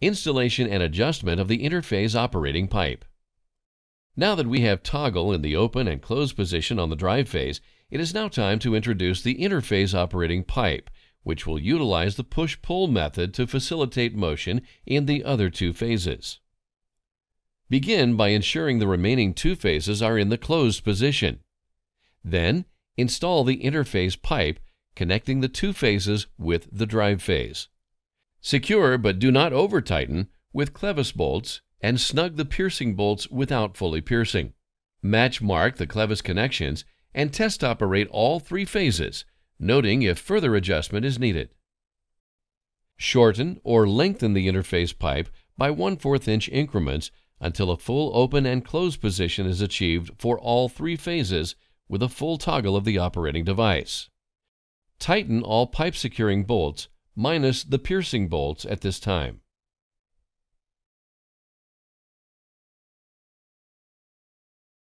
Installation and adjustment of the interphase operating pipe. Now that we have toggle in the open and closed position on the drive phase, it is now time to introduce the interphase operating pipe, which will utilize the push-pull method to facilitate motion in the other two phases. Begin by ensuring the remaining two phases are in the closed position. Then, install the interphase pipe connecting the two phases with the drive phase. Secure but do not over-tighten with clevis bolts and snug the piercing bolts without fully piercing. Match mark the clevis connections and test operate all three phases, noting if further adjustment is needed. Shorten or lengthen the interphase pipe by 1 4 inch increments until a full open and close position is achieved for all three phases with a full toggle of the operating device. Tighten all pipe securing bolts minus the piercing bolts at this time.